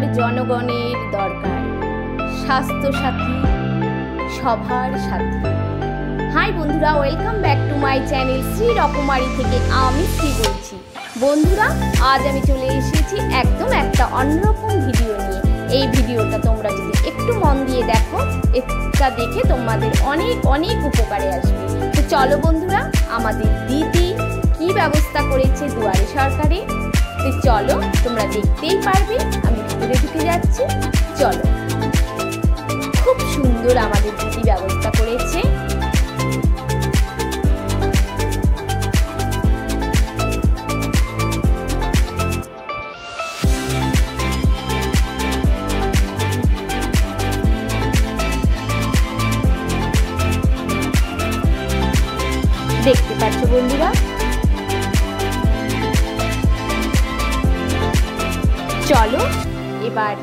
সরকার জনগণের দরকার। স্বাস্থ্যসাথী, সবার সাথী। হাই বন্ধুরা, welcome back to my channel Shri Rokomari থেকে আমি শ্রী বলছি। বন্ধুরা, আজ আমি চলে এসেছি একদম একটা অন্যরকম ভিডিও নিয়ে। এই ভিডিওটা তোমরা যদি একটু মন দিয়ে দেখো, এটা দেখে তোমাদের অনেক অনেক উপকারে আসবে। তো চলো বন্ধুরা, আমাদের দিদি কি ব্যবস্থা করেছে দুয়ারে সরকারে? তো চলো, তোমরা দেখতেই পারবে, আমি ভিতরে ঢুকে যাচ্ছি। চলো। খুব সুন্দর আমাদের দিদি ব্যবস্থা করেছে। দেখতে পাচ্ছ বন্ধুরা চলো, এবার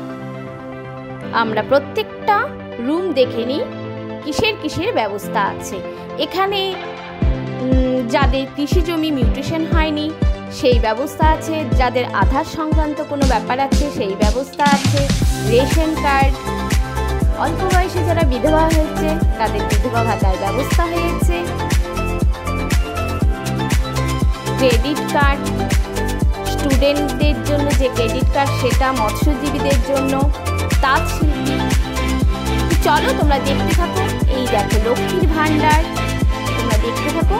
আমরা প্রত্যেকটা রুম দেখে নিই কিসের কিসের ব্যবস্থা আছে। এখানে যাদের কৃষি জমি মিউটেশন হয়নি, সেই ব্যবস্থা আছে। যাদের আধার সংক্রান্ত কোনো ব্যাপার আছে, সেই ব্যবস্থা আছে। রেশন কার্ড, অল্প বয়সে যারা বিধবা হয়েছে, তাদের বিধবা ভাতার ব্যবস্থা হয়েছে। ক্রেডিট কার্ড স্টুডেন্টদের জন্য যে ক্রেডিট কার্ড সেটা মৎস্যজীবীদের জন্য। তাঁত শিল্পী চলো তোমরা দেখতে থাকো। এই দেখো লক্ষ্মীর ভাণ্ডার। তোমরা দেখতে থাকো।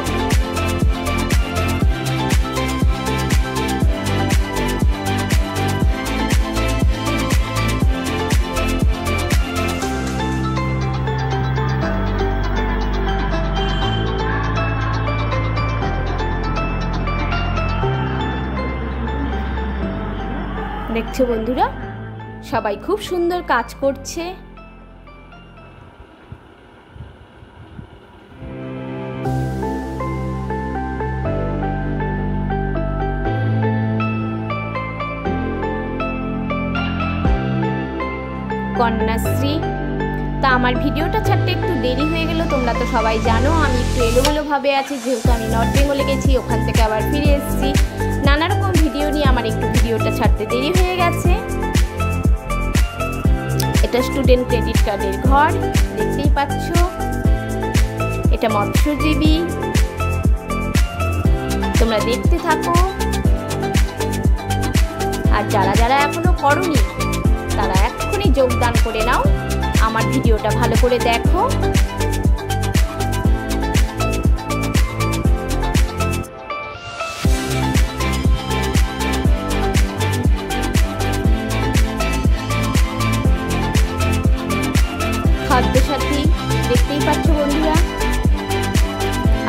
দেখছ বন্ধুরা? সবাই খুব সুন্দর কাজ করছে। কন্যাশ্রী, তা আমার ভিডিওটা ছাড়তে একটু দেরি হয়ে গেল, তোমরা তো সবাই জানো, আমি একটু এলোমেলোভাবে আছি, যেহেতু আমি নর্থ বেঙ্গলে গেছি, ওখান থেকে আবার ফিরে এসেছি। ভিডিও নিয়ে আমার একটু ভিডিওটা ছাড়তে দেরি হয়ে গেছে। এটা স্টুডেন্ট ক্রেডিট কার্ডের ঘর, দেখতেই পাচ্ছ। এটা মৎস্যজীবী। তোমরা দেখতে থাকো। আর যারা যারা এখনও করনি, তারা এক্ষুনি যোগদান করে নাও। আমার ভিডিওটা ভালো করে দেখো।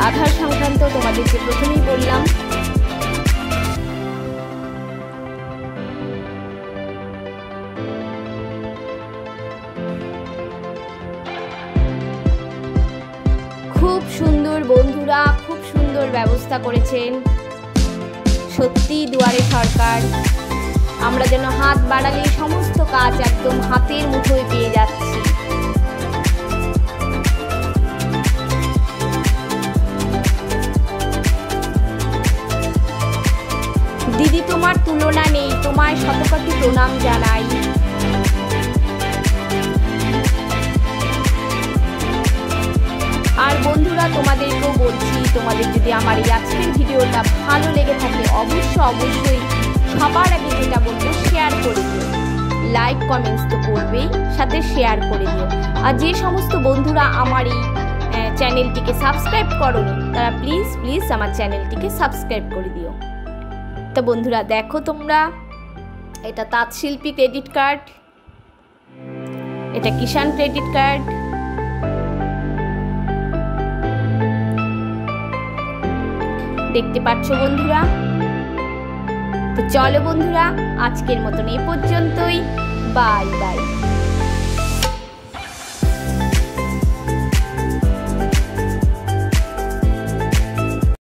আধার সংক্রান্ত তোমাদের যে প্রথমেই বললাম। খুব সুন্দর বন্ধুরা, খুব সুন্দর ব্যবস্থা করেছেন। সত্যি দুয়ারে সরকার, আমরা যেন হাত বাড়ালে সমস্ত কাজ একদম হাতের মুঠোয় পেয়ে যাচ্ছি। তোমায় শতকটি প্রণাম জানাই। আর বন্ধুরা, তোমাদেরকেও বলছি, তোমাদের যদি আমার এই আজকের ভিডিওটা ভালো লেগে থাকে অবশ্যই অবশ্যই সবার আগে যেটা বলব শেয়ার করে দিও। লাইক কমেন্টস তো করবেই, সাথে শেয়ার করে দিও। আর যে সমস্ত বন্ধুরা আমার এই চ্যানেলটিকে সাবস্ক্রাইব করনি, তারা প্লিজ প্লিজ আমার চ্যানেলটিকে সাবস্ক্রাইব করে দিও। তো বন্ধুরা, দেখো তোমরা এটা তাঁত শিল্পী ক্রেডিট কার্ড, এটা কিষাণ ক্রেডিট কার্ড। দেখতে পাচ্ছ বন্ধুরা? তো চলো বন্ধুরা, আজকের মতন এ পর্যন্তই। Bye bye.